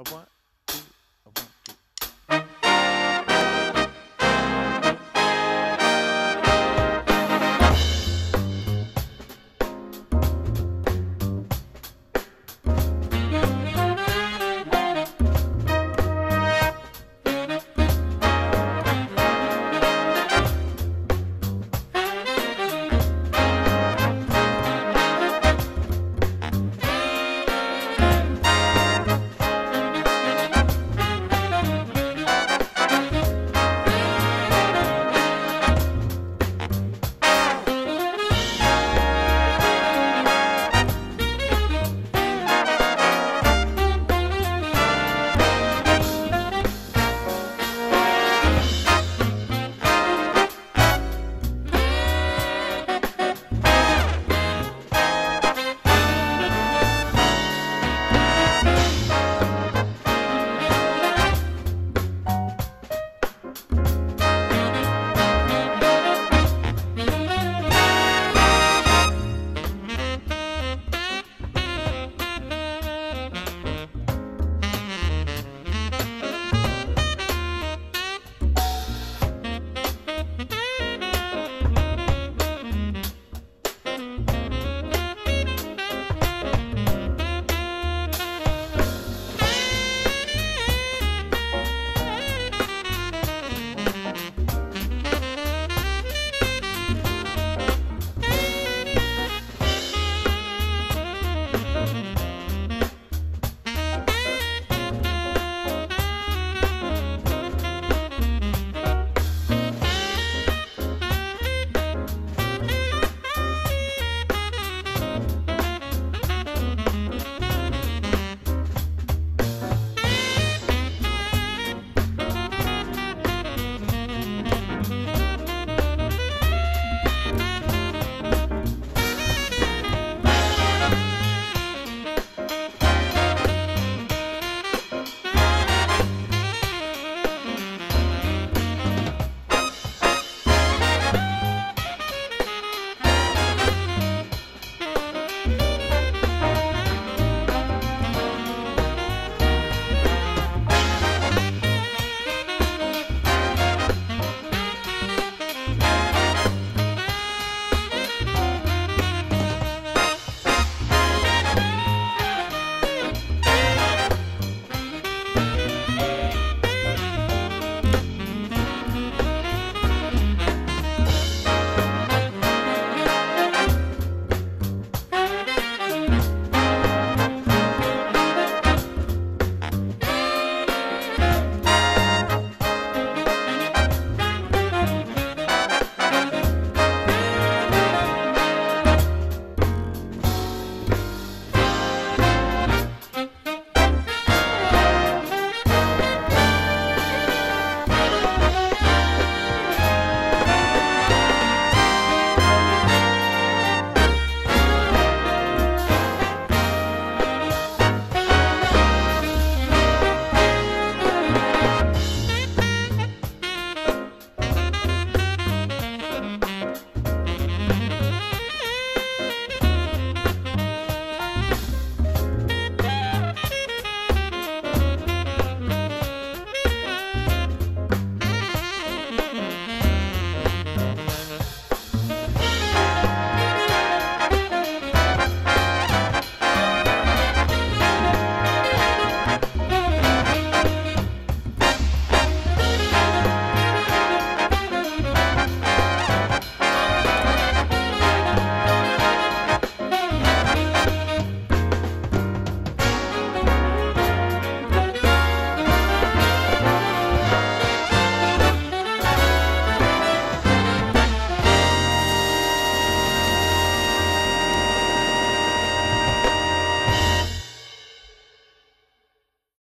A what?